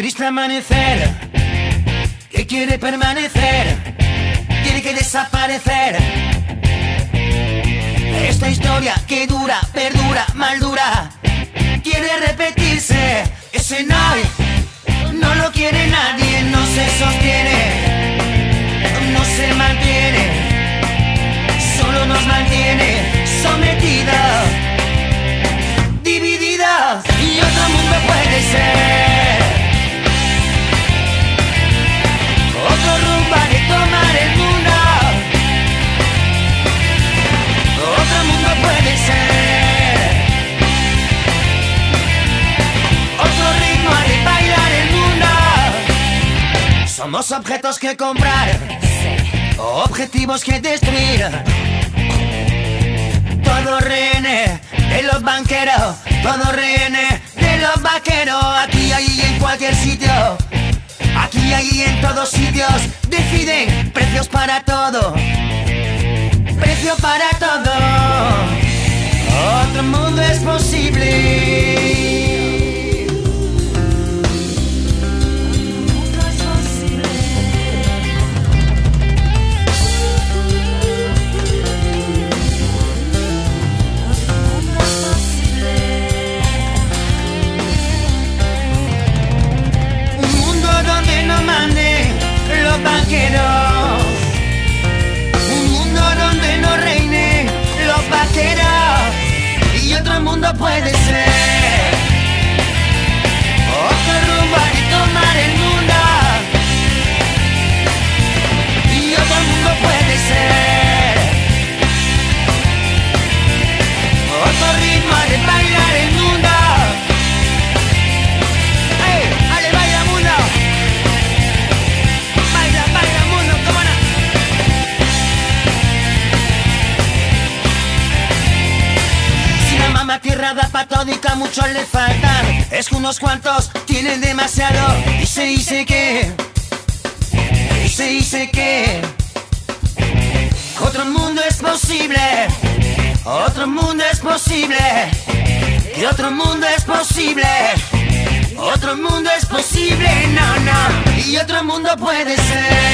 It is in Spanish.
triste amanecer que quiere permanecer, tiene que desaparecer. Esta historia que dura, perdura, mal dura, quiere repetirse. Ese no, no lo quiere nadie, no se sostiene, no se mantiene, solo nos mantiene sometidas, divididas y otro mundo puede ser. Somos objetos que comprar. Objetivos que destruir. Todo rehene de los banqueros. Todo rehene de los vaqueros. Aquí, ahí, en cualquier sitio. Aquí, ahí, en todos sitios. Deciden precios para todo. Precio para tierra da patódica, muchos le faltan. Es que unos cuantos tienen demasiado. Y se dice que. Y se dice que. Otro mundo es posible. Otro mundo es posible. Y otro mundo es posible. Otro mundo es posible, no, no. Y otro mundo puede ser.